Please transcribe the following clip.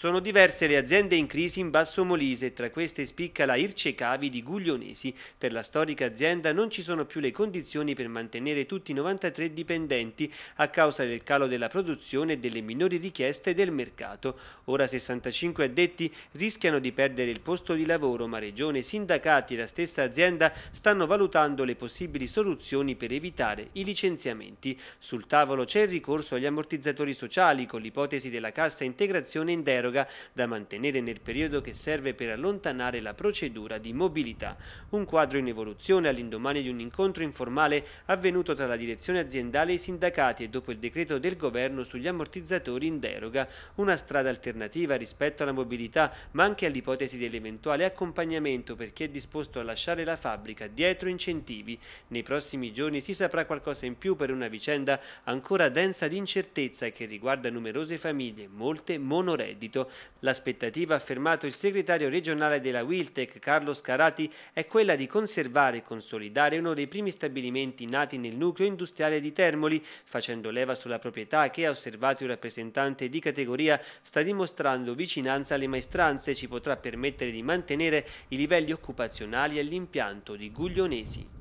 Sono diverse le aziende in crisi in Basso Molise, tra queste spicca la Irce Cavi di Guglionesi. Per la storica azienda non ci sono più le condizioni per mantenere tutti i 93 dipendenti a causa del calo della produzione e delle minori richieste del mercato. Ora 65 addetti rischiano di perdere il posto di lavoro, ma regione, sindacati e la stessa azienda stanno valutando le possibili soluzioni per evitare i licenziamenti. Sul tavolo c'è il ricorso agli ammortizzatori sociali con l'ipotesi della cassa integrazione in deroga deroga da mantenere nel periodo che serve per allontanare la procedura di mobilità. Un quadro in evoluzione all'indomani di un incontro informale avvenuto tra la direzione aziendale e i sindacati e dopo il decreto del governo sugli ammortizzatori in deroga, una strada alternativa rispetto alla mobilità ma anche all'ipotesi dell'eventuale accompagnamento per chi è disposto a lasciare la fabbrica dietro incentivi. Nei prossimi giorni si saprà qualcosa in più per una vicenda ancora densa di incertezza che riguarda numerose famiglie, molte monoreddito subito. L'aspettativa, ha affermato il segretario regionale della Wiltec, Carlo Scarati, è quella di conservare e consolidare uno dei primi stabilimenti nati nel nucleo industriale di Termoli, facendo leva sulla proprietà che, ha osservato il rappresentante di categoria, sta dimostrando vicinanza alle maestranze e ci potrà permettere di mantenere i livelli occupazionali all'impianto di Guglionesi.